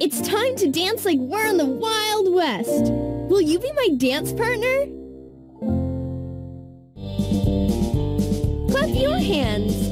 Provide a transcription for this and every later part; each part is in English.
It's time to dance like we're in the Wild West. Will you be my dance partner? Clap your hands.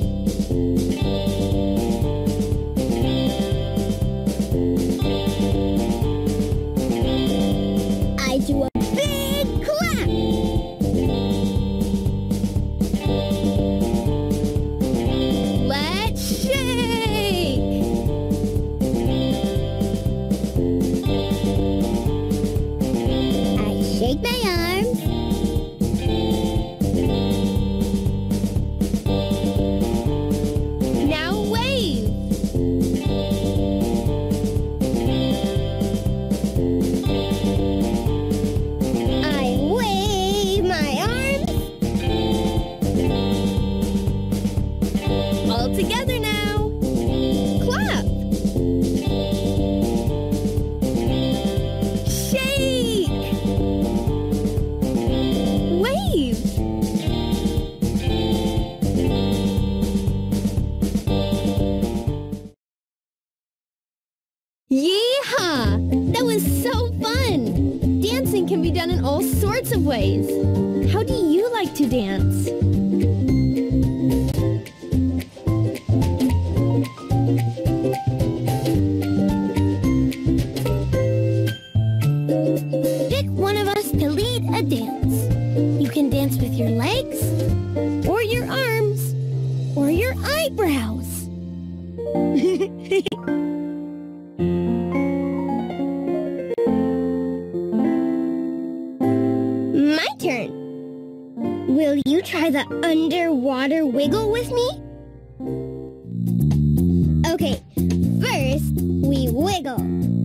So fun! Dancing can be done in all sorts of ways. How do you like to dance? Will you try the underwater wiggle with me? Okay, first we wiggle.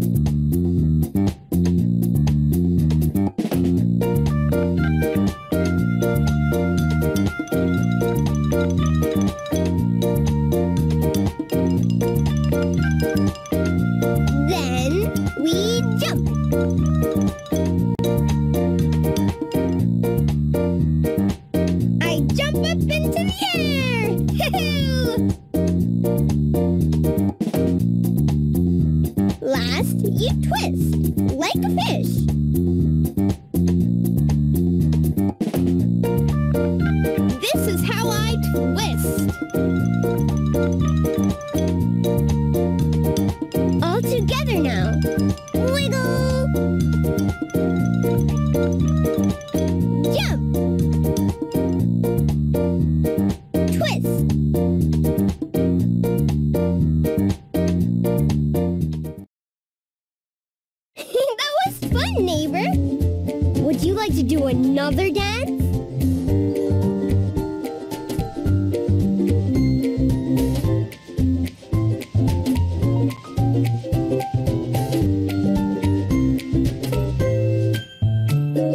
This is how I twist. All together now. Wiggle. Jump. Twist. that was fun, neighbor. Would you like to do another dance?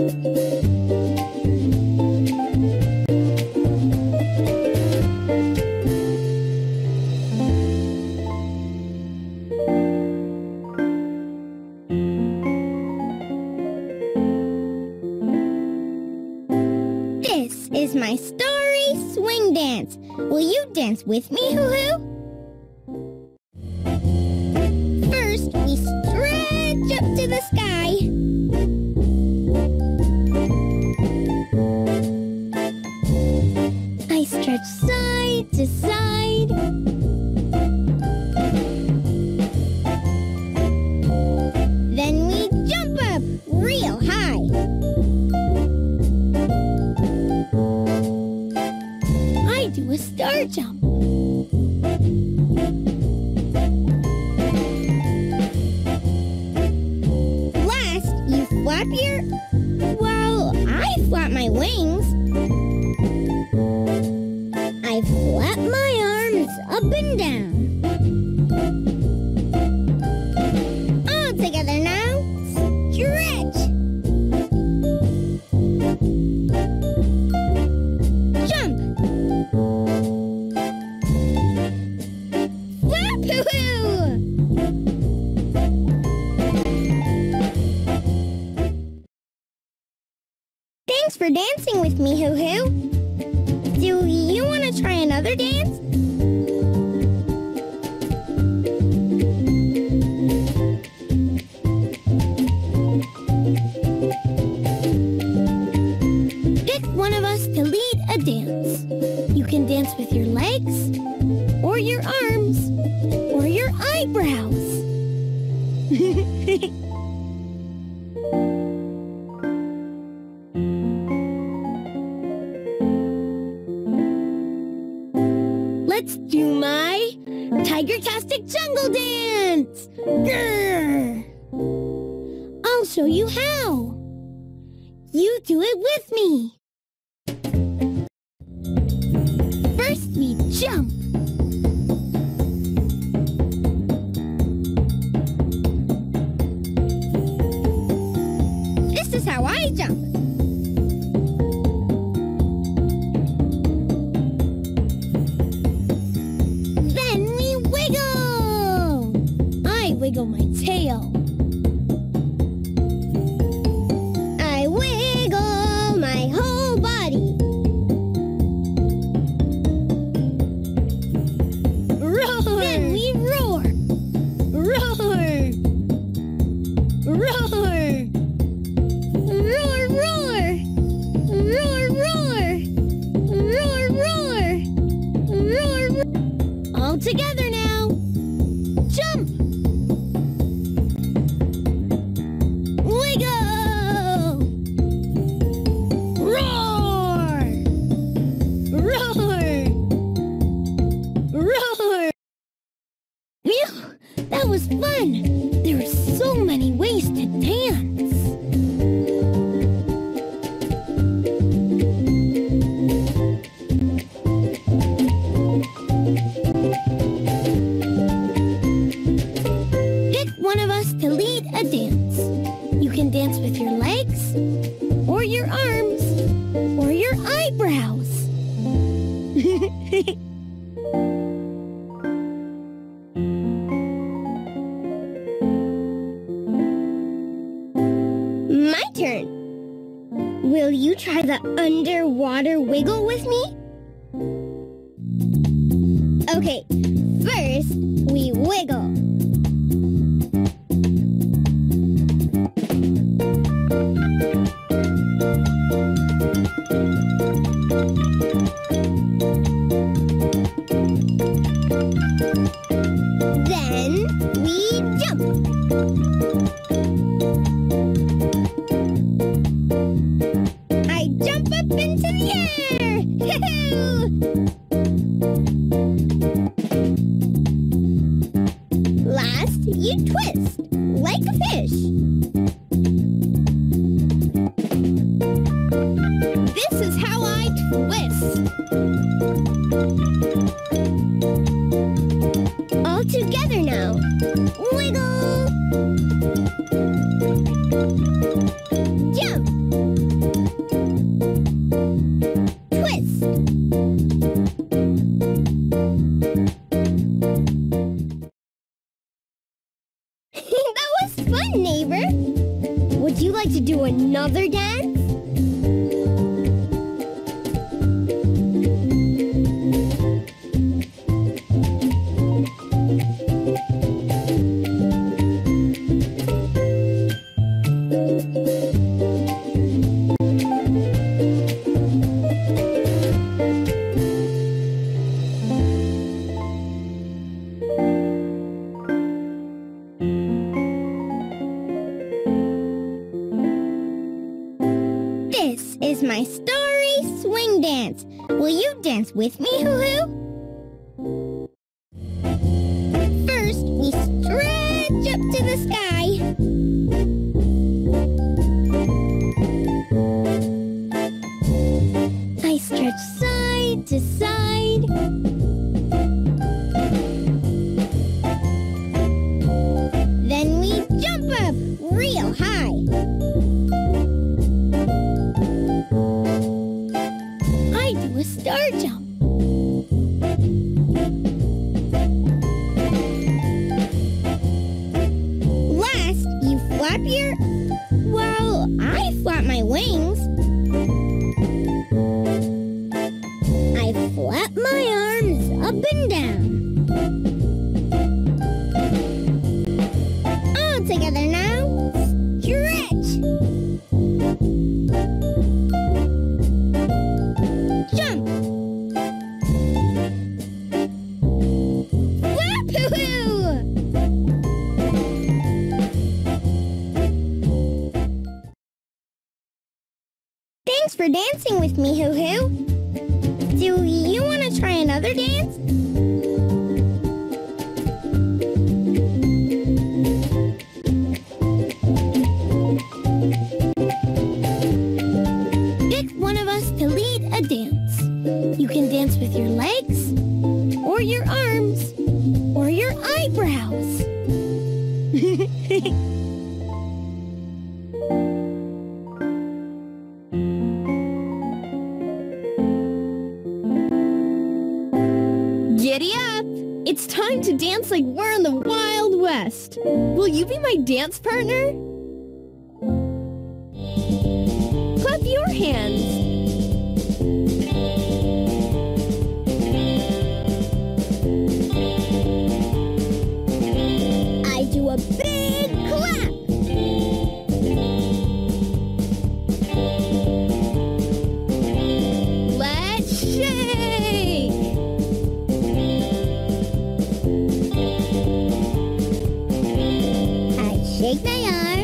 This side. Then we jump up real high. I do a star jump. Last, you flap your. Well, I flap my wings. Arms up and down. All together now. Stretch. Jump. Flap hoo hoo! Thanks for dancing with me, Hoo Hoo. Do you want to try another dance? dance. You can dance with your legs, or your arms, or your eyebrows. Let's do my tiger-tastic Jungle Dance! Grr! I'll show you how. You do it with me. Jump. This is how I jump. Then we wiggle. I wiggle my Roar. Roar, roar. Roar, roar. Roar, roar. All together now. Jump. Wiggle. Roar. Roar. Roar. That was fun. To lead a dance. You can dance with your legs, or your arms, or your eyebrows. My turn. Will you try the underwater wiggle with me? Okay, first we wiggle. Twist. All together now. Wiggle. Jump. Twist. that was fun, neighbor. Would you like to do another dance? Thanks for dancing with me, Hoo Hoo. Do you want to try another dance? Pick one of us to lead a dance. You can dance with your legs, or your arms, or your eyebrows. dance like we're in the Wild West. Will you be my dance partner? Clap your hands. Take my arm.